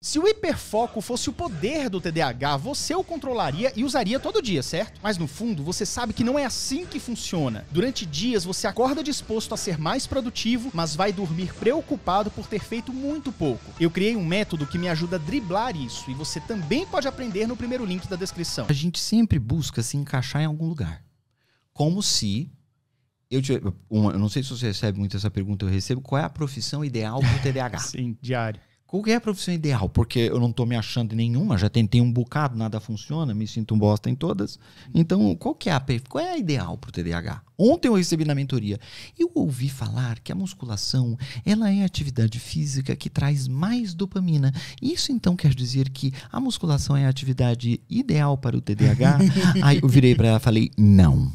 Se o hiperfoco fosse o poder do TDAH, você o controlaria e usaria todo dia, certo? Mas no fundo, você sabe que não é assim que funciona. Durante dias, você acorda disposto a ser mais produtivo, mas vai dormir preocupado por ter feito muito pouco. Eu criei um método que me ajuda a driblar isso e você também pode aprender no primeiro link da descrição. A gente sempre busca se encaixar em algum lugar. Como se. Eu, te, uma, eu não sei se você recebe muito essa pergunta, eu recebo. Qual é a profissão ideal para o TDAH? Sim, diário. Qual é a profissão ideal? Porque eu não estou me achando em nenhuma, já tentei um bocado, nada funciona, me sinto um bosta em todas. Então, qual que é a, qual é a ideal para o TDAH? Ontem eu recebi na mentoria. Eu ouvi falar que a musculação ela é a atividade física que traz mais dopamina. Isso então quer dizer que a musculação é a atividade ideal para o TDAH? Aí eu virei para ela e falei, não.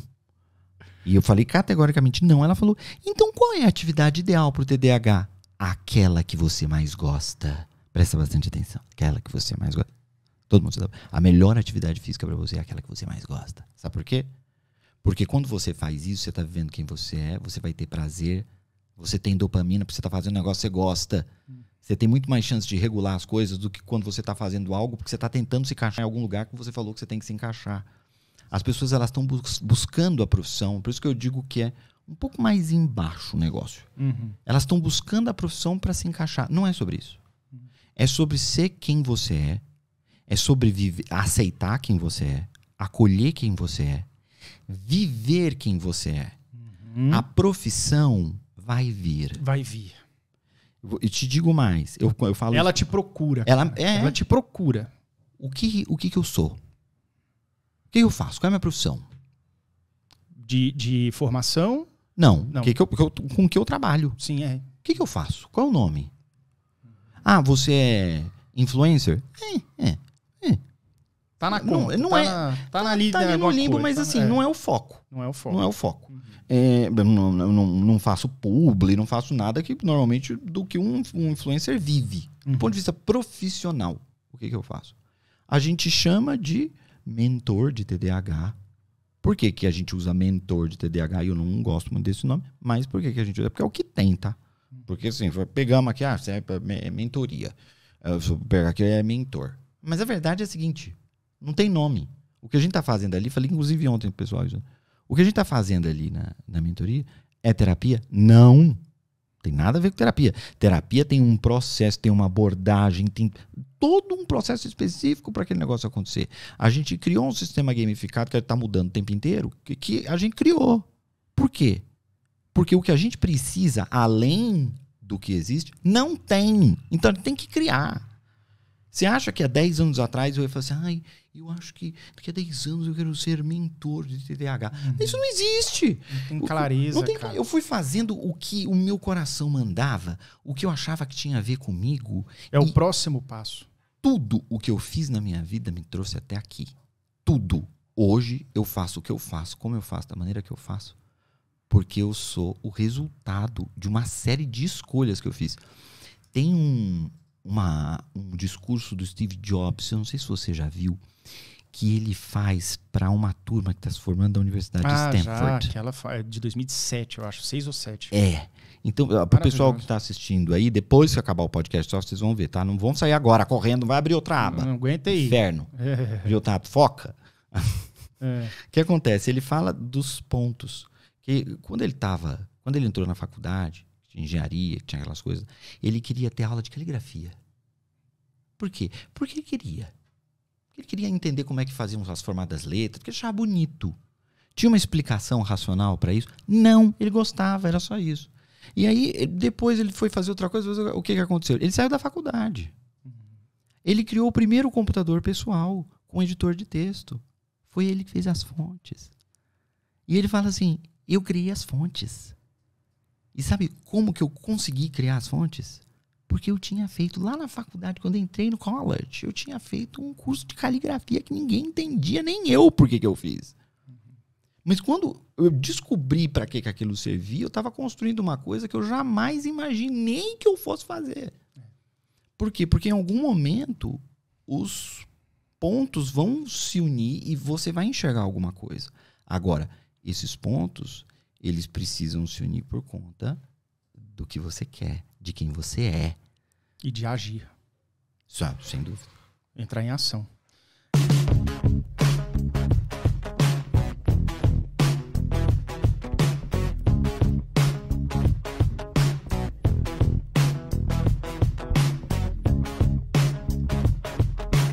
E eu falei categoricamente não. Ela falou, então qual é a atividade ideal para o TDAH? Aquela que você mais gosta. Presta bastante atenção. Aquela que você mais gosta. Todo mundo sabe. A melhor atividade física para você é aquela que você mais gosta. Sabe por quê? Porque quando você faz isso, você está vivendo quem você é, você vai ter prazer, você tem dopamina, porque você está fazendo um negócio que você gosta. Você tem muito mais chance de regular as coisas do que quando você está fazendo algo, porque você está tentando se encaixar em algum lugar que você falou que você tem que se encaixar. As pessoas elas estão bus buscando a profissão, por isso que eu digo que é um pouco mais embaixo o negócio. Uhum. Elas estão buscando a profissão para se encaixar. Não é sobre isso. É sobre ser quem você é. É sobre viver, aceitar quem você é. Acolher quem você é. Viver quem você é. Uhum. A profissão vai vir. Vai vir. Eu te digo mais. Eu, eu falo. Ela te procura. Ela, é, Ela te procura. o, que, o que, que eu sou? O que eu faço? Qual é a minha profissão? De, de formação, Não. Não. Que que eu- com que eu trabalho? sim, é. O que, que eu faço? Qual é o nome? Ah, você é influencer? É, é. Tá na Não, conta. não tá é- Na, tá na lida. Tá ali no limbo, coisa. mas assim, é. não é o foco. Não é o foco. Não é o foco. É, eu não, não, não faço publi, não faço nada que normalmente do que um, um influencer vive. Uhum. Do ponto de vista profissional, o que, que eu faço? A gente chama de mentor de TDAH. Por que, que a gente usa mentor de TDAH? Eu não gosto muito desse nome, mas por que, que a gente usa? Porque é o que tem, tá? Porque assim, pegamos aqui, ah, é pra- é mentoria. Eu vou pegar aqui é mentor. Mas a verdade é a seguinte: não tem nome. O que a gente tá fazendo ali, falei inclusive ontem pro pessoal isso. O que a gente tá fazendo ali na, na mentoria é terapia? Não. Tem nada a ver com terapia. Terapia tem um processo, tem uma abordagem, tem todo um processo específico para aquele negócio acontecer. A gente criou um sistema gamificado que está mudando o tempo inteiro, que, que a gente criou. Por quê? Porque o que a gente precisa, além do que existe, não tem. Então a gente tem que criar. Você acha que há 10 anos atrás eu ia falar assim, ai, eu acho que daqui a 10 anos eu quero ser mentor de TDAH. Isso não existe. Não tem clareza, Não tem- cara. eu fui fazendo o que o meu coração mandava, o que eu achava que tinha a ver comigo. É o próximo passo. Tudo o que eu fiz na minha vida me trouxe até aqui. Tudo. Hoje eu faço o que eu faço, como eu faço, da maneira que eu faço. Porque eu sou o resultado de uma série de escolhas que eu fiz. Tem um, uma- um discurso do Steve Jobs, eu não sei se você já viu, que ele faz para uma turma que está se formando da Universidade ah, de já. Stanford. Aquela fa- é de 2007, eu acho. 6 ou 7. É. Então, para o pessoal que está assistindo aí, depois que acabar o podcast, só vocês vão ver, tá? Não vão sair agora correndo, vai abrir outra aba. Não aguenta aí. Inferno. É, Abrir outra aba. Foca. é. O que acontece? Ele fala dos pontos. Que quando ele tava, quando ele entrou na faculdade de engenharia, que tinha aquelas coisas, ele queria ter aula de caligrafia. Por quê? Porque ele queria. Ele queria entender como é que faziam as formadas letras, porque achava bonito. Tinha uma explicação racional para isso? Não, ele gostava, era só isso. E aí, depois ele foi fazer outra coisa, o que, que aconteceu? Ele saiu da faculdade. Ele criou o primeiro computador pessoal com editor de texto. Foi ele que fez as fontes. E ele fala assim: eu criei as fontes. E sabe como que eu consegui criar as fontes? Porque eu tinha feito lá na faculdade, quando entrei no college, eu tinha feito um curso de caligrafia que ninguém entendia, nem eu por que, que eu fiz. Mas quando eu descobri para que, que aquilo servia, eu estava construindo uma coisa que eu jamais imaginei que eu fosse fazer. Por quê? Porque em algum momento os pontos vão se unir e você vai enxergar alguma coisa. Agora, esses pontos, eles precisam se unir por conta do que você quer, de quem você é. E de agir. Sabe, sem dúvida. Entrar em ação.